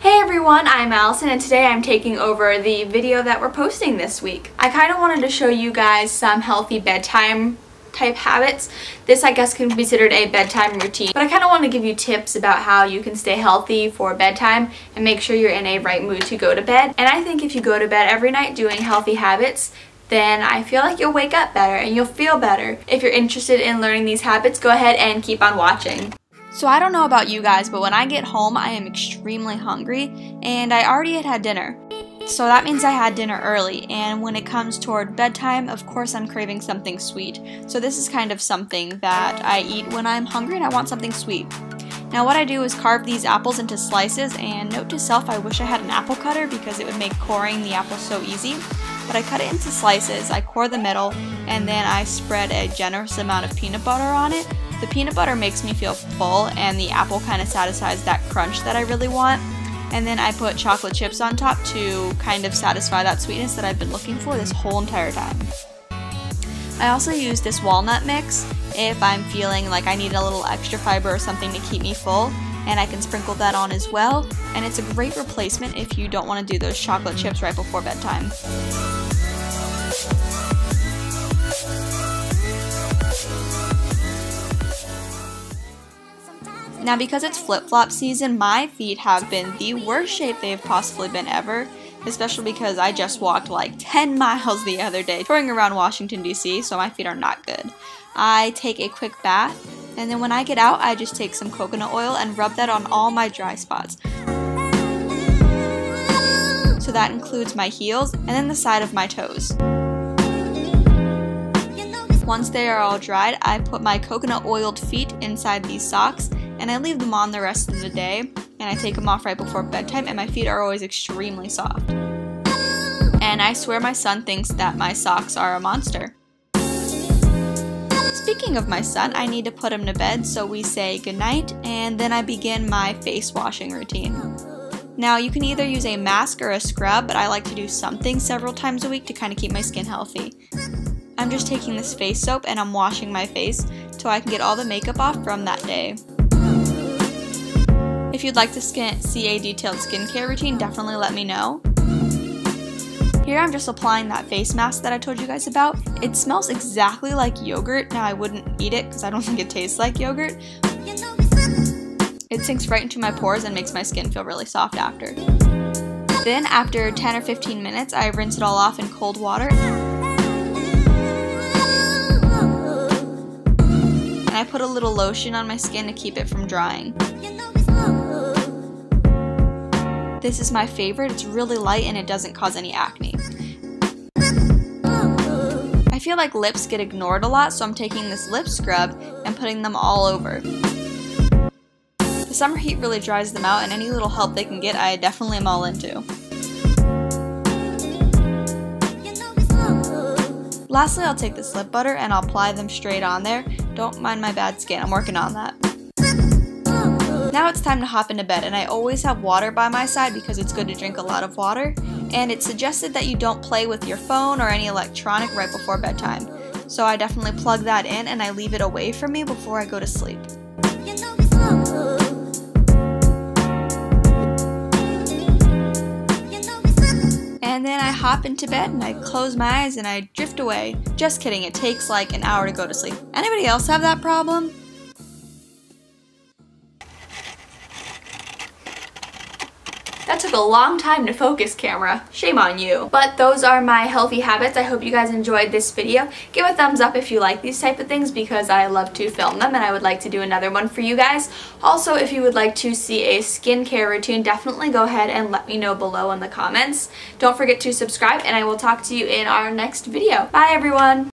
Hey everyone, I'm Allison and today I'm taking over the video that we're posting this week. I kind of wanted to show you guys some healthy bedtime type habits. This I guess can be considered a bedtime routine, but I kind of want to give you tips about how you can stay healthy for bedtime and make sure you're in a right mood to go to bed. And I think if you go to bed every night doing healthy habits, then I feel like you'll wake up better and you'll feel better. If you're interested in learning these habits, go ahead and keep on watching. So I don't know about you guys, but when I get home, I am extremely hungry, and I already had had dinner. So that means I had dinner early, and when it comes toward bedtime, of course I'm craving something sweet. So this is kind of something that I eat when I'm hungry and I want something sweet. Now what I do is carve these apples into slices, and note to self, I wish I had an apple cutter because it would make coring the apple so easy but I cut it into slices, I core the middle, and then I spread a generous amount of peanut butter on it. The peanut butter makes me feel full, and the apple kind of satisfies that crunch that I really want. And then I put chocolate chips on top to kind of satisfy that sweetness that I've been looking for this whole entire time. I also use this walnut mix if I'm feeling like I need a little extra fiber or something to keep me full and I can sprinkle that on as well and it's a great replacement if you don't want to do those chocolate chips right before bedtime. Now because it's flip-flop season, my feet have been the worst shape they've possibly been ever, especially because I just walked like 10 miles the other day touring around Washington DC, so my feet are not good. I take a quick bath, and then when I get out, I just take some coconut oil and rub that on all my dry spots. So that includes my heels and then the side of my toes. Once they are all dried, I put my coconut oiled feet inside these socks and I leave them on the rest of the day and I take them off right before bedtime and my feet are always extremely soft. And I swear my son thinks that my socks are a monster. Speaking of my son, I need to put him to bed, so we say goodnight, and then I begin my face washing routine. Now, you can either use a mask or a scrub, but I like to do something several times a week to kind of keep my skin healthy. I'm just taking this face soap and I'm washing my face so I can get all the makeup off from that day. If you'd like to see a detailed skincare routine, definitely let me know. Here I'm just applying that face mask that I told you guys about. It smells exactly like yogurt. Now I wouldn't eat it because I don't think it tastes like yogurt. It sinks right into my pores and makes my skin feel really soft after. Then after 10 or 15 minutes, I rinse it all off in cold water. And I put a little lotion on my skin to keep it from drying. This is my favorite. It's really light and it doesn't cause any acne. I feel like lips get ignored a lot, so I'm taking this lip scrub and putting them all over. The summer heat really dries them out, and any little help they can get, I definitely am all into. Lastly, I'll take this lip butter and I'll apply them straight on there. Don't mind my bad skin, I'm working on that. Now it's time to hop into bed and I always have water by my side because it's good to drink a lot of water and it's suggested that you don't play with your phone or any electronic right before bedtime. So I definitely plug that in and I leave it away from me before I go to sleep. And then I hop into bed and I close my eyes and I drift away. Just kidding, it takes like an hour to go to sleep. Anybody else have that problem? That took a long time to focus camera. Shame on you. But those are my healthy habits. I hope you guys enjoyed this video. Give a thumbs up if you like these type of things because I love to film them and I would like to do another one for you guys. Also, if you would like to see a skincare routine, definitely go ahead and let me know below in the comments. Don't forget to subscribe and I will talk to you in our next video. Bye everyone!